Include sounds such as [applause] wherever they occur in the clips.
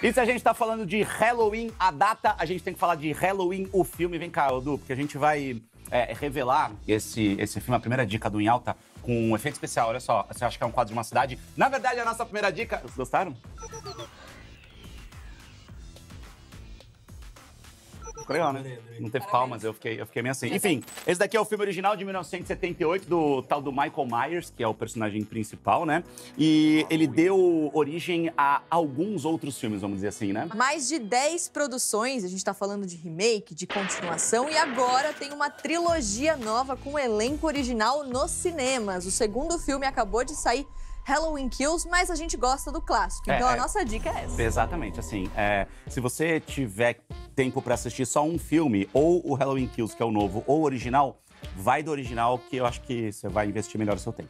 E se a gente tá falando de Halloween, a data, a gente tem que falar de Halloween, o filme. Vem cá, Edu, porque a gente vai é, revelar esse, esse filme, a primeira dica do Em Alta, com um efeito especial. Olha só, você acha que é um quadro de uma cidade? Na verdade, é a nossa primeira dica. Vocês gostaram? Ficou legal, né? Não teve palmas, eu fiquei, eu fiquei meio assim. Enfim, esse daqui é o filme original de 1978, do tal do Michael Myers, que é o personagem principal, né? E ele deu origem a alguns outros filmes, vamos dizer assim, né? Mais de 10 produções, a gente tá falando de remake, de continuação, e agora tem uma trilogia nova com o elenco original nos cinemas. O segundo filme acabou de sair Halloween Kills, mas a gente gosta do clássico. É, Então a é. nossa dica é essa. Exatamente, assim, é, se você tiver tempo pra assistir só um filme, ou o Halloween Kills, que é o novo, ou o original, vai do original, que eu acho que você vai investir melhor o seu tempo.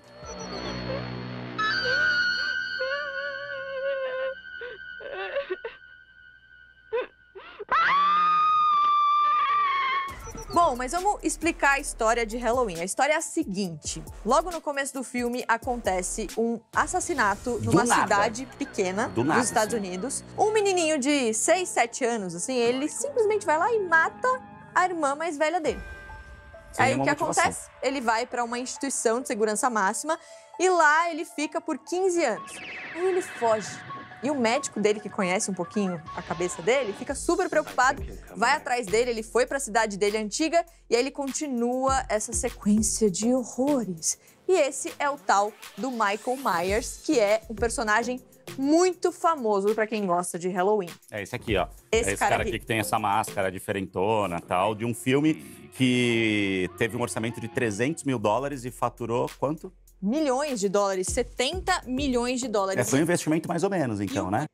Bom, mas vamos explicar a história de Halloween. A história é a seguinte: logo no começo do filme acontece um assassinato numa nada. cidade pequena Do nada, dos Estados sim. Unidos. Um menininho de 6, 7 anos, assim, ele simplesmente vai lá e mata a irmã mais velha dele. Sem Aí o que motivação. acontece? Ele vai para uma instituição de segurança máxima e lá ele fica por 15 anos. Aí ele foge. E o médico dele, que conhece um pouquinho a cabeça dele, fica super preocupado, vai atrás dele, ele foi para a cidade dele antiga e aí ele continua essa sequência de horrores. E esse é o tal do Michael Myers, que é um personagem muito famoso para quem gosta de Halloween. É esse aqui, ó. Esse é esse cara cara, aqui. aqui que tem essa máscara diferentona tal, de um filme que teve um orçamento de 300 mil dólares e faturou quanto? Milhões de dólares, 70 milhões de É, dólares. foi um investimento mais ou menos, então, né?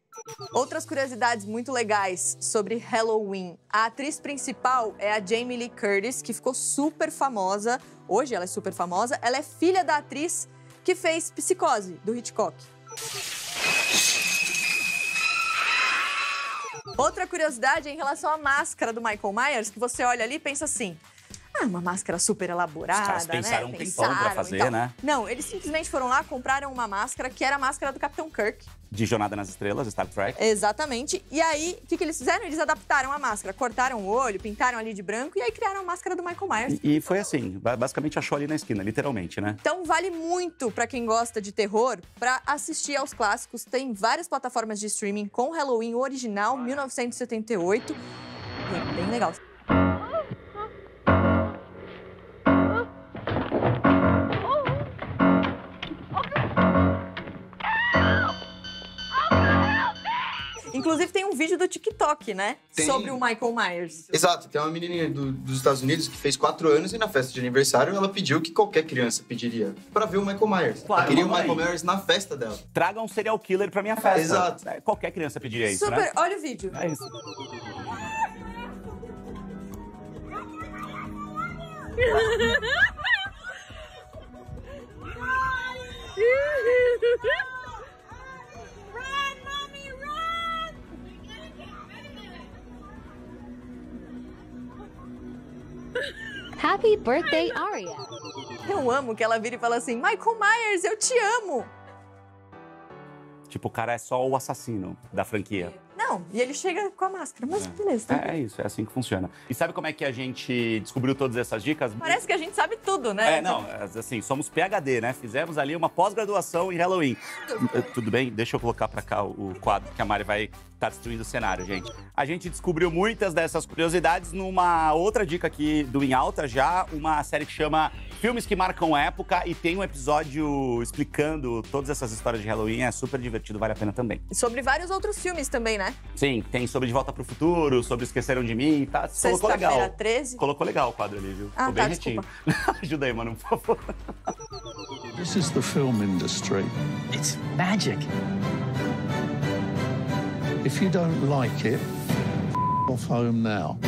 Outras curiosidades muito legais sobre Halloween. A atriz principal é a Jamie Lee Curtis, que ficou super famosa. Hoje ela é super famosa. Ela é filha da atriz que fez Psicose, do Hitchcock. Outra curiosidade é em relação à máscara do Michael Myers, que você olha ali e pensa assim. Ah, uma máscara super elaborada, Os caras pensaram né? um tempão pra Pensaram fazer, e né? Não, eles simplesmente foram lá, compraram uma máscara que era a máscara do Capitão Kirk. De Jornada nas Estrelas, Star Trek. Exatamente. E aí, o que, que eles fizeram? Eles adaptaram a máscara, cortaram o olho, pintaram ali de branco e aí criaram a máscara do Michael Myers. E, e foi assim, ba- basicamente achou ali na esquina, literalmente, né? Então vale muito pra quem gosta de terror pra assistir aos clássicos. Tem várias plataformas de streaming com Halloween original 1978. Bem, bem legal. Inclusive tem um vídeo do TikTok, né? Tem. Sobre o Michael Myers. Exato, tem uma menininha do- dos Estados Unidos que fez quatro anos e na festa de aniversário ela pediu que qualquer criança pediria pra ver o Michael Myers. Claro, ela queria o. Michael Myers na festa dela. Traga um serial killer pra minha festa. Exato. É, Qualquer criança pediria isso, Super, né? olha o vídeo. É isso. [laughs] Happy birthday, Aria. Eu amo que ela vira e fala assim: Michael Myers, eu te amo. Tipo, o cara é só o assassino da franquia. Não, e ele chega com a máscara, mas beleza. tá É, é isso, é assim que funciona. E sabe como é que a gente descobriu todas essas dicas? Parece que a gente sabe tudo, né? É, não, assim, somos PHD, né? Fizemos ali uma pós-graduação em Halloween. Eh, Tudo bem? Deixa eu colocar pra cá o quadro, que a Mari vai estar destruindo o cenário, gente. A gente descobriu muitas dessas curiosidades numa outra dica aqui do Em Alta, já uma série que chama Filmes que Marcam Época e tem um episódio explicando todas essas histórias de Halloween. É super divertido, vale a pena também. Sobre vários outros filmes também, né? Sim, tem sobre De Volta pro Futuro, sobre Esqueceram de Mim, tá? Colocou legal. 13. Colocou legal o quadro ali, viu? Ah, Ficou bem tá, retinho. [laughs] Ajuda aí, mano, por favor. This is the film industry. It's magic. If you don't like it, off home now.